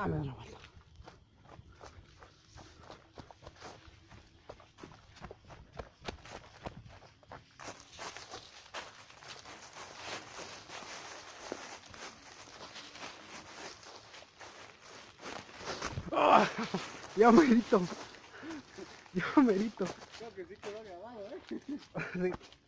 Ah, me da la vuelta. Ah, ya merito. Ya merito. Creo que sí quedó grabado, ¿eh? Sí.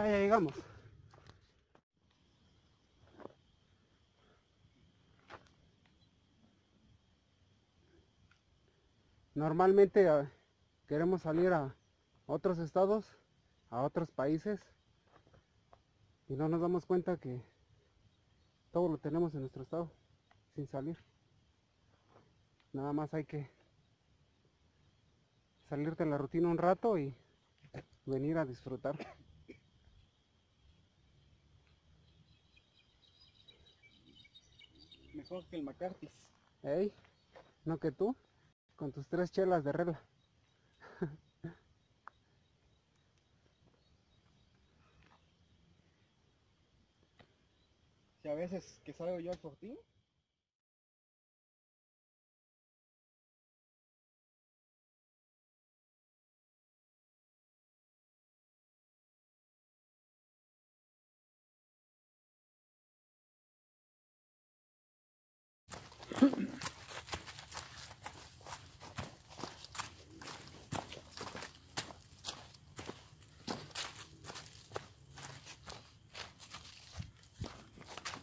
Ya, llegamos. Normalmente eh, queremos salir a otros estados, a otros países y no nos damos cuenta que todo lo tenemos en nuestro estado sin salir. Nada más hay que salirte de la rutina un rato y venir a disfrutar. mejor que el McCarthy's. Ey, no que tú, con tus tres chelas de regla. si a veces que salgo yo al fortín,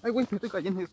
Ay, güey, me estoy cayendo.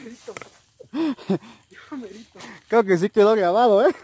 Merito. Creo que sí quedó grabado, ¿eh?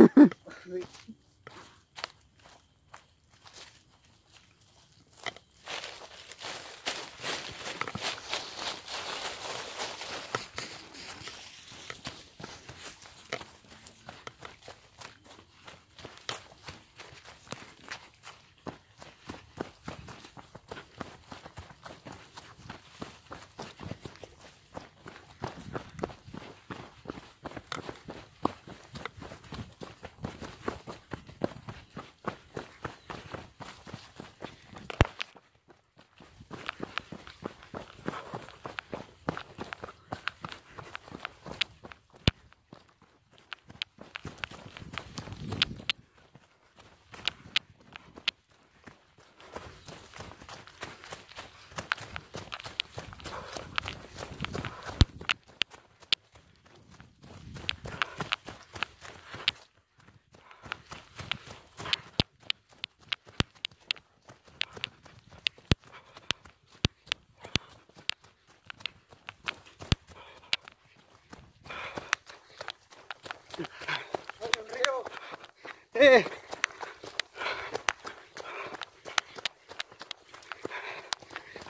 Eh.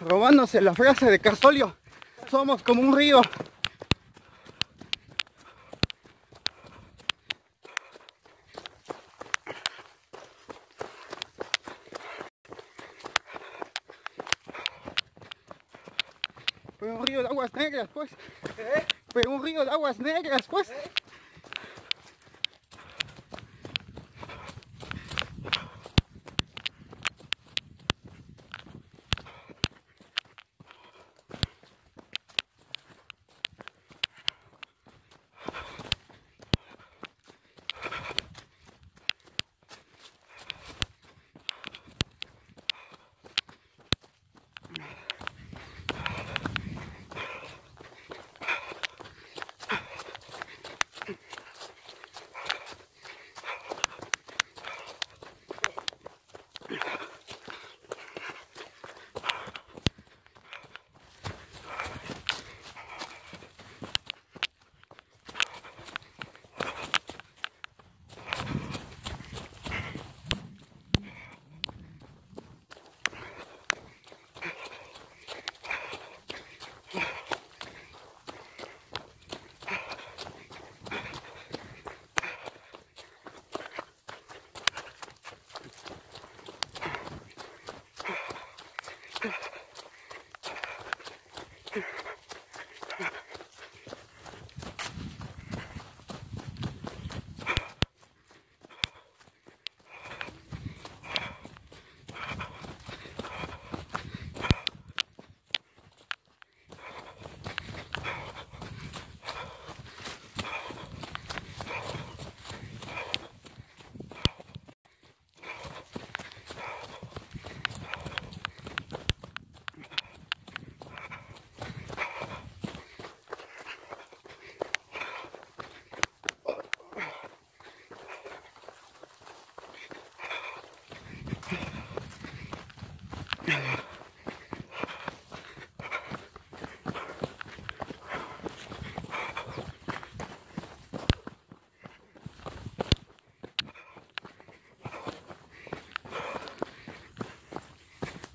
Robándose la frase de Casolio. Somos como un río. Pero un río de aguas negras, pues. Pero un río de aguas negras, pues.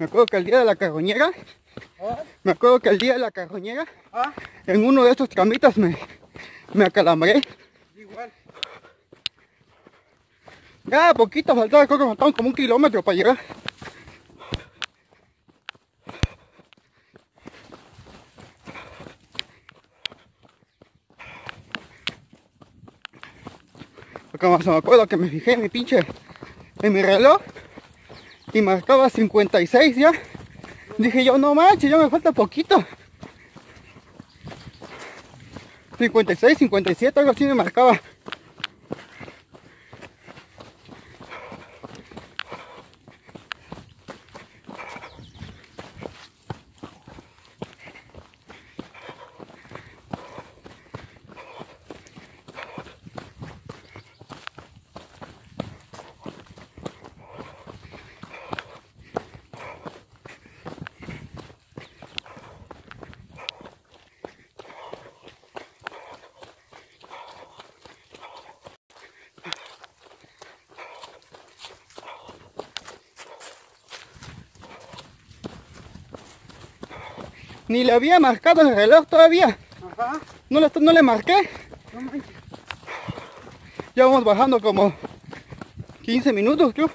Me acuerdo que el día de la carroñera, me acuerdo que el día de la carroñera, en uno de estos tramitas me, me acalambré. Igual. Ya, poquito faltaba, creo que faltaban como un kilómetro para llegar. Porque más me acuerdo que me fijé en mi pinche, en mi reloj y marcaba 56 ya. Dije yo, no manches, ya me falta poquito. 56, 57, algo así me marcaba. Ni le había marcado el reloj todavía. Ajá. No le, no le marqué. No manches. Ya vamos bajando como 15 minutos, creo.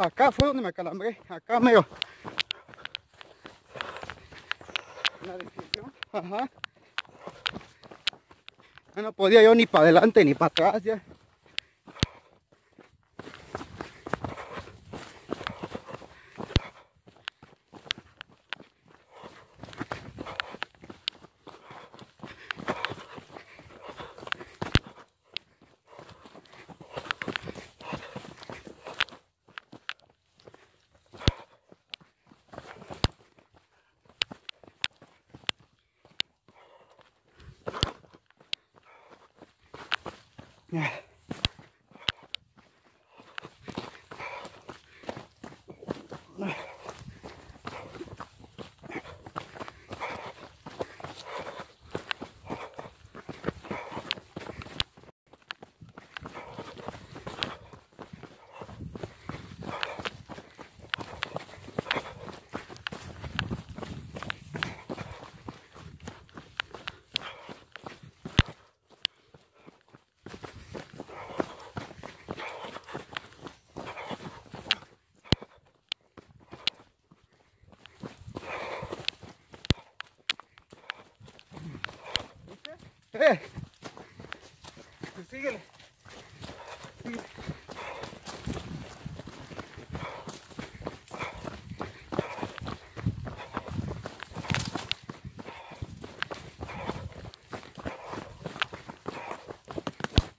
Acá fue donde me acalambré. Acá mero. La descripción. Ajá. No podía yo ni para adelante ni para atrás. Ya. Síguele.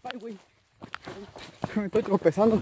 ay, güey. Me estoy tropezando.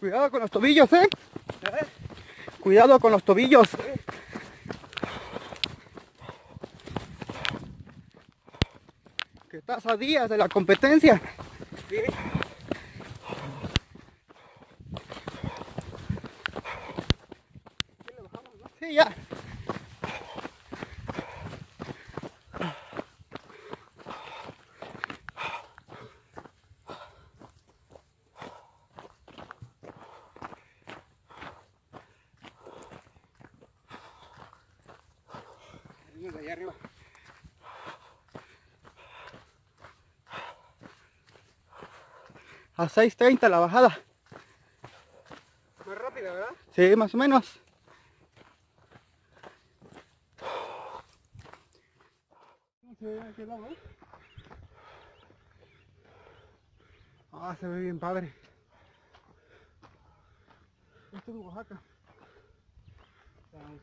Cuidado con los tobillos, ¿eh? Cuidado con los tobillos. Que estás a días de la competencia ya. Venimos de allá arriba. A 6.30 la bajada. Más rápida, ¿verdad? Sí, más o menos. ¿Cómo se ve aquel lado? Ah, se ve bien padre. Esto es Oaxaca.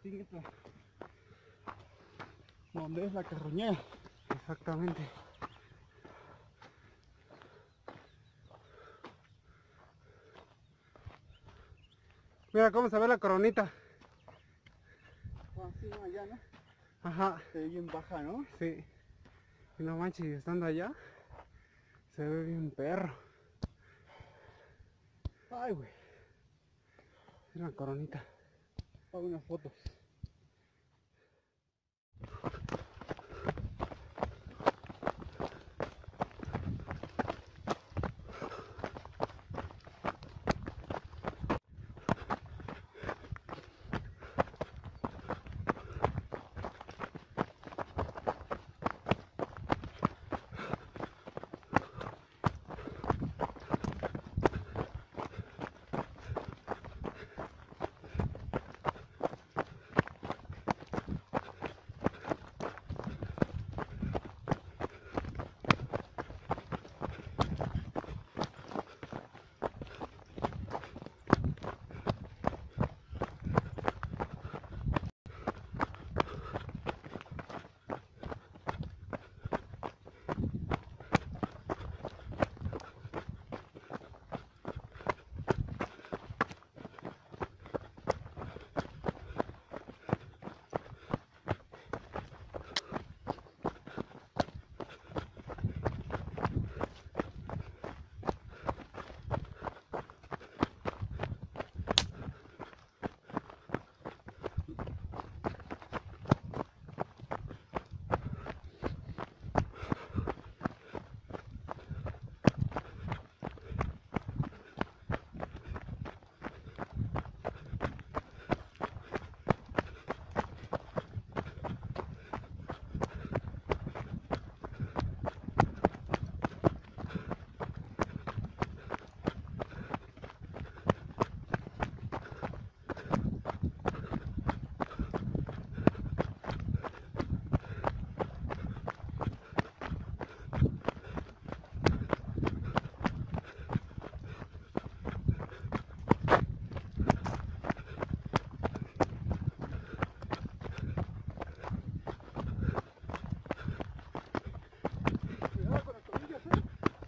Esto. Donde es la carroñera. Exactamente. Mira cómo se ve la coronita. Así, allá, ¿no? Ajá, Se ve bien baja, ¿no? sí. Y no manches, estando allá, se ve bien perro. Ay, güey. Es una coronita. Hago unas fotos.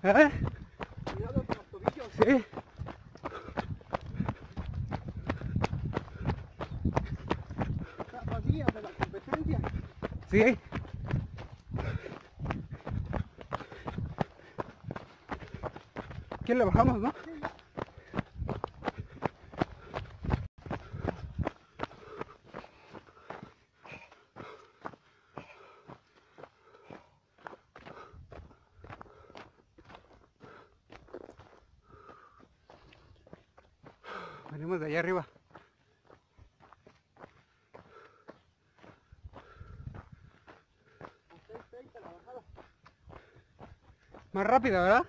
¿Eh? Cuidado con los tobillos. Sí. Sí. ¿Quién le bajamos, no? Venimos de allá arriba. Más rápida, ¿verdad?